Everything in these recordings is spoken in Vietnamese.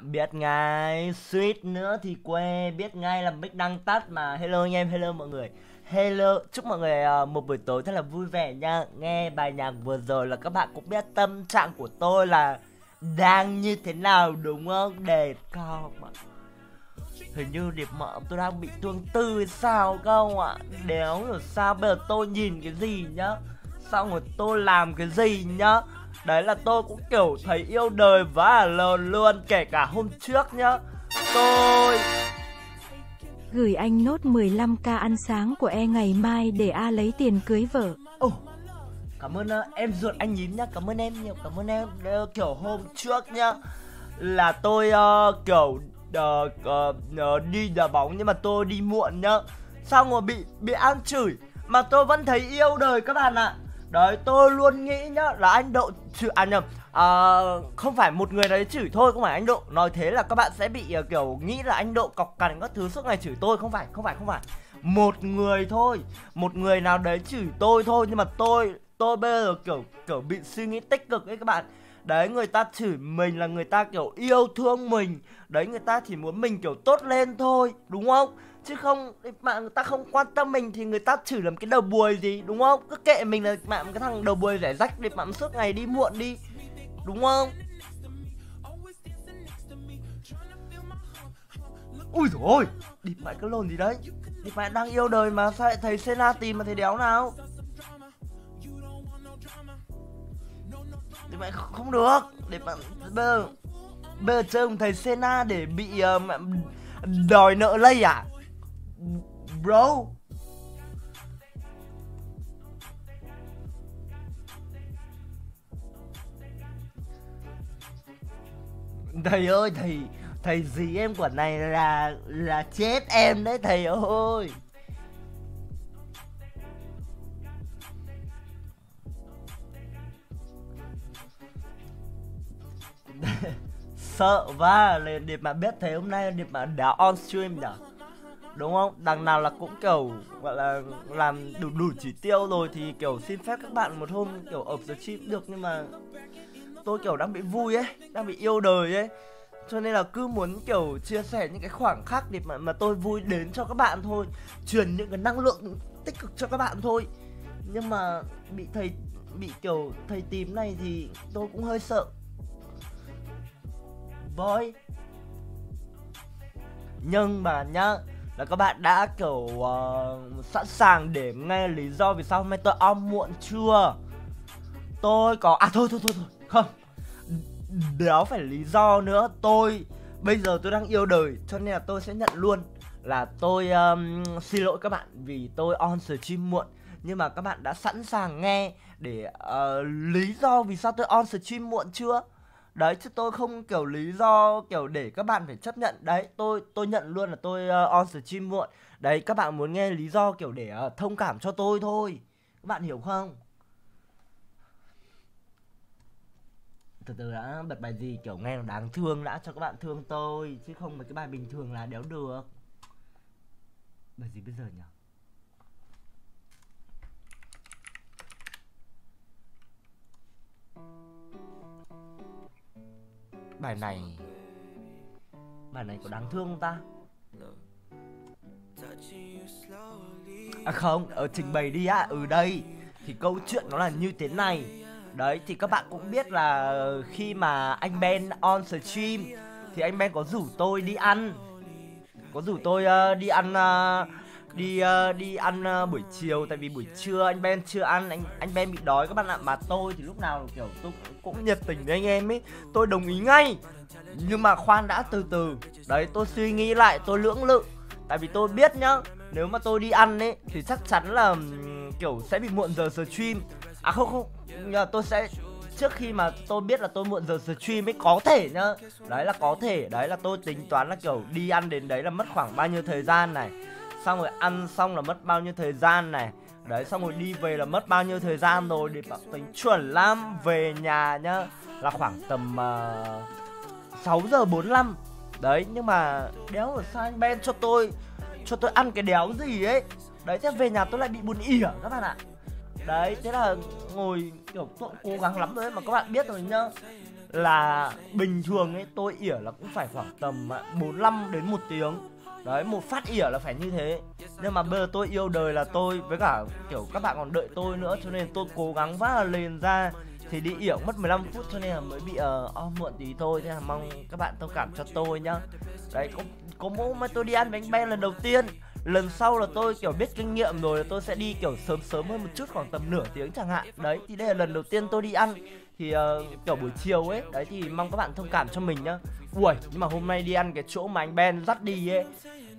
Biết ngay, suýt nữa thì quê, biết ngay là mic đang tắt mà. Hello anh em, hello mọi người. Hello, chúc mọi người uh, một buổi tối thật là vui vẻ nha. Nghe bài nhạc vừa rồi là các bạn cũng biết tâm trạng của tôi là đang như thế nào đúng không? Để cao mà. Hình như điệp mợ tôi đang bị tương tư hay sao không ạ? Đéo hiểu sao bây giờ tôi nhìn cái gì nhá? Xong rồi tôi làm cái gì nhá? Đấy là tôi cũng kiểu thấy yêu đời và lớn luôn Kể cả hôm trước nhá. Tôi Gửi anh nốt 15k ăn sáng của e ngày mai để A lấy tiền cưới vợ. Oh, Cảm ơn uh, em ruột anh nhím nhá Cảm ơn em nhiều Cảm ơn em. Uh, Kiểu hôm trước nhá Là tôi uh, kiểu uh, uh, uh, đi đá bóng nhưng mà tôi đi muộn nhá. Xong rồi bị bị ăn chửi Mà tôi vẫn thấy yêu đời các bạn ạ. à. Đấy tôi luôn nghĩ nhá là anh Độ chửi à nhầm à, không phải một người đấy chửi thôi không phải anh Độ. Nói thế là các bạn sẽ bị uh, kiểu nghĩ là anh Độ cọc cằn các thứ suốt ngày chửi tôi. Không phải không phải không phải. Một người thôi một người nào đấy chửi tôi thôi nhưng mà tôi tôi bây giờ kiểu kiểu bị suy nghĩ tích cực ấy các bạn. Đấy người ta chửi mình là người ta kiểu yêu thương mình. Đấy người ta chỉ muốn mình kiểu tốt lên thôi đúng không? Chứ không mà người ta không quan tâm mình thì người ta chửi làm cái đầu buồi gì đúng không? Cứ kệ mình là mạng cái thằng đầu buồi rẻ rách để mạng suốt ngày đi muộn đi đúng không? Ui rồi ôi địt cái lồn gì đấy? Đi mãi đang yêu đời mà sao lại thấy Sena tìm mà thấy đéo nào? Thì mẹ không được để bạn bây giờ bây giờ chơi thầy Sena để bị uh, đòi nợ lây à? Bro. Thầy ơi, thầy thầy gì em quả này là là chết em đấy, thầy ơi. Sợ và lên điệp mà biết thế hôm nay điệp mà đã on stream nhở? Đúng không? Đằng nào là cũng kiểu, gọi là, làm đủ đủ chỉ tiêu rồi thì kiểu xin phép các bạn một hôm kiểu ập the chip được, nhưng mà tôi kiểu đang bị vui ấy, đang bị yêu đời ấy. Cho nên là cứ muốn kiểu chia sẻ những cái khoảng khắc để mà mà tôi vui đến cho các bạn thôi, truyền những cái năng lượng tích cực cho các bạn thôi. Nhưng mà bị thầy, bị kiểu thầy tím này thì tôi cũng hơi sợ. Boy. Nhưng mà nhá là các bạn đã kiểu uh, sẵn sàng để nghe lý do vì sao hôm nay tôi om muộn chưa? Tôi có à thôi thôi thôi thôi không. Đó phải lý do nữa. Tôi bây giờ tôi đang yêu đời cho nên là tôi sẽ nhận luôn là tôi um, xin lỗi các bạn vì tôi on stream muộn. Nhưng mà các bạn đã sẵn sàng nghe để uh, lý do vì sao tôi on stream muộn chưa? Đấy chứ tôi không kiểu lý do kiểu để các bạn phải chấp nhận. Đấy tôi tôi nhận luôn là tôi uh, on stream muộn. Đấy các bạn muốn nghe lý do kiểu để uh, thông cảm cho tôi thôi. Các bạn hiểu không? Từ từ đã bật bài gì? Kiểu nghe nó đáng thương đã cho các bạn thương tôi. Chứ không mấy cái bài bình thường là đéo được. Bài gì bây giờ nhỉ? Bài này bài này có đáng thương không ta? À không ở trình bày đi á ừ đây. Thì câu chuyện nó là như thế này. Đấy thì các bạn cũng biết là khi mà anh Ben on stream thì anh Ben có rủ tôi đi ăn. Có rủ tôi uh, đi ăn uh, đi uh, đi ăn uh, buổi chiều tại vì buổi trưa anh Ben chưa ăn anh anh Ben bị đói các bạn ạ. Mà tôi thì lúc nào kiểu tôi cũng nhiệt tình với anh em ấy. Tôi đồng ý ngay. Nhưng mà khoan đã từ từ. Đấy tôi suy nghĩ lại tôi lưỡng lự. Tại vì tôi biết nhá nếu mà tôi đi ăn ấy thì chắc chắn là kiểu sẽ bị muộn giờ stream. À không không. Tôi sẽ trước khi mà tôi biết là tôi muộn giờ stream ấy có thể nhá. Đấy là có thể. Đấy là tôi tính toán là kiểu đi ăn đến đấy là mất khoảng bao nhiêu thời gian này xong rồi ăn xong là mất bao nhiêu thời gian này? Đấy xong rồi đi về là mất bao nhiêu thời gian rồi để bảo tính chuẩn lắm về nhà nhá là khoảng tầm ờ, uh, 6 giờ 45 đấy nhưng mà đéo ở sao anh Ben cho tôi cho tôi ăn cái đéo gì ấy. Đấy thế về nhà tôi lại bị buồn ỉa các bạn ạ. Đấy thế là ngồi kiểu tôi cố gắng lắm rồi ấy, mà các bạn biết rồi nhá là bình thường ấy tôi ỉa là cũng phải khoảng tầm ờ, 45 đến một tiếng đấy một phát ỉa là phải như thế. Nhưng mà bây giờ tôi yêu đời là tôi với cả kiểu các bạn còn đợi tôi nữa cho nên tôi cố gắng vác là lên ra. Thì đi yểu mất 15 phút cho nên là mới bị ờ, uh, oh, muộn tí thôi. Thế là mong các bạn thông cảm cho tôi nhá. Đấy có có mỗi mà tôi đi ăn bánh bao lần đầu tiên. Lần sau là tôi kiểu biết kinh nghiệm rồi là tôi sẽ đi kiểu sớm sớm hơn một chút khoảng tầm nửa tiếng chẳng hạn. Đấy thì đây là lần đầu tiên tôi đi ăn. Thì uh, kiểu buổi chiều ấy đấy thì mong các bạn thông cảm cho mình nhá ui nhưng mà hôm nay đi ăn cái chỗ mà anh Ben dắt đi ấy.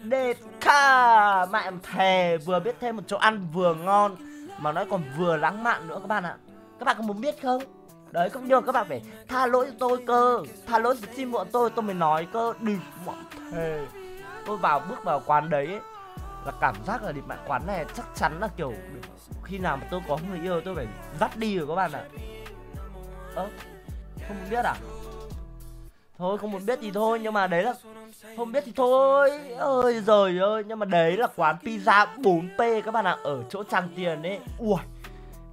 Đẹp ca mẹ em thề vừa biết thêm một chỗ ăn vừa ngon. Mà nó còn vừa lãng mạn nữa các bạn ạ. Các bạn có muốn biết không? Đấy cũng như các bạn phải tha lỗi cho tôi cơ. Tha lỗi xin bọn tôi tôi mới nói cơ. Đừng bọn thề. Tôi vào bước vào quán đấy ấy, là cảm giác là đi bạn quán này chắc chắn là kiểu khi nào mà tôi có người yêu tôi phải dắt đi rồi các bạn ạ. Ơ không biết à? Thôi không muốn biết thì thôi nhưng mà đấy là không biết thì thôi. ơi rồi ơi nhưng mà đấy là quán pizza 4p các bạn ạ ở chỗ tràng tiền ấy. Ui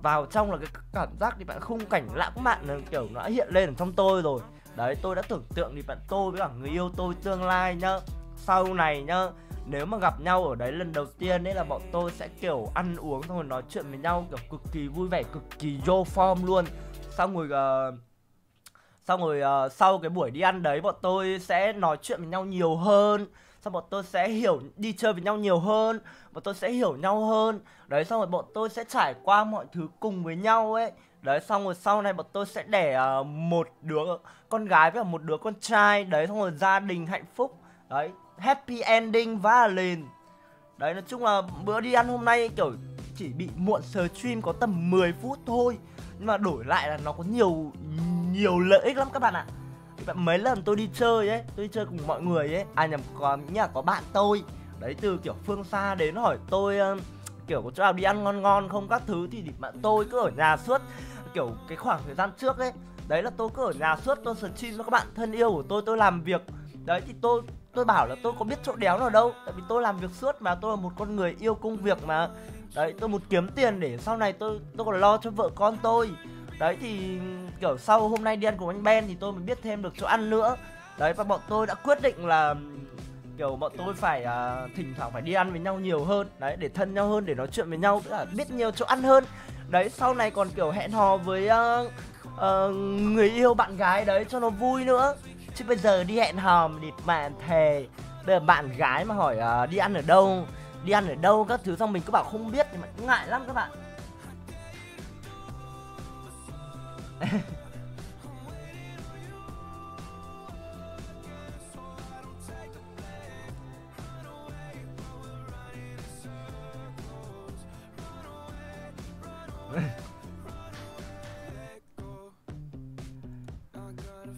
vào trong là cái cảm giác thì bạn khung cảnh lãng mạn kiểu nó đã hiện lên ở trong tôi rồi. Đấy tôi đã tưởng tượng thì bạn tôi với cả người yêu tôi tương lai nhá sau này nhá nếu mà gặp nhau ở đấy lần đầu tiên ấy là bọn tôi sẽ kiểu ăn uống xong rồi nói chuyện với nhau kiểu cực kỳ vui vẻ cực kỳ vô form luôn. Xong rồi uh, xong rồi uh, sau cái buổi đi ăn đấy bọn tôi sẽ nói chuyện với nhau nhiều hơn. Xong bọn tôi sẽ hiểu đi chơi với nhau nhiều hơn. Bọn tôi sẽ hiểu nhau hơn. Đấy xong rồi bọn tôi sẽ trải qua mọi thứ cùng với nhau ấy. Đấy xong rồi sau này bọn tôi sẽ đẻ uh, một đứa con gái với một đứa con trai. Đấy xong rồi gia đình hạnh phúc. Đấy happy ending và lên. Đấy nói chung là bữa đi ăn hôm nay kiểu chỉ bị muộn stream có tầm 10 phút thôi. Nhưng mà đổi lại là nó có nhiều nhiều lợi ích lắm các bạn ạ. Mấy lần tôi đi chơi ấy tôi đi chơi cùng mọi người ấy à nhầm có nhà có bạn tôi. Đấy từ kiểu phương xa đến hỏi tôi uh, kiểu có chỗ nào đi ăn ngon ngon không các thứ thì bạn tôi cứ ở nhà suốt kiểu cái khoảng thời gian trước ấy. Đấy là tôi cứ ở nhà suốt tôi stream cho các bạn thân yêu của tôi tôi làm việc. Đấy thì tôi tôi bảo là tôi có biết chỗ đéo nào đâu tại vì tôi làm việc suốt mà tôi là một con người yêu công việc mà. Đấy tôi muốn kiếm tiền để sau này tôi tôi còn lo cho vợ con tôi đấy thì kiểu sau hôm nay đi ăn cùng anh Ben thì tôi mới biết thêm được chỗ ăn nữa. Đấy và bọn tôi đã quyết định là kiểu bọn tôi phải uh, thỉnh thoảng phải đi ăn với nhau nhiều hơn đấy để thân nhau hơn để nói chuyện với nhau cả biết nhiều chỗ ăn hơn. Đấy sau này còn kiểu hẹn hò với uh, uh, người yêu bạn gái đấy cho nó vui nữa. Chứ bây giờ đi hẹn hò mà địt bạn thề. Bây giờ bạn gái mà hỏi uh, đi ăn ở đâu đi ăn ở đâu các thứ xong mình cứ bảo không biết thì mà ngại lắm các bạn.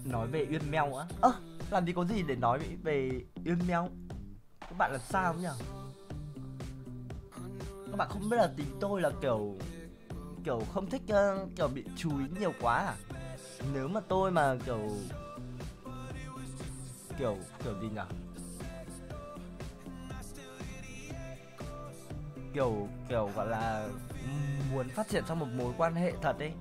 nói về Uyên Mèo á. Ơ. À, làm gì có gì để nói về Uyên Mèo? Các bạn là sao nhỉ? Các bạn không biết là tính tôi là kiểu kiểu không thích uh, kiểu bị chú ý nhiều quá à? Nếu mà tôi mà kiểu kiểu kiểu gì nhỉ kiểu kiểu gọi là muốn phát triển trong một mối quan hệ thật ấy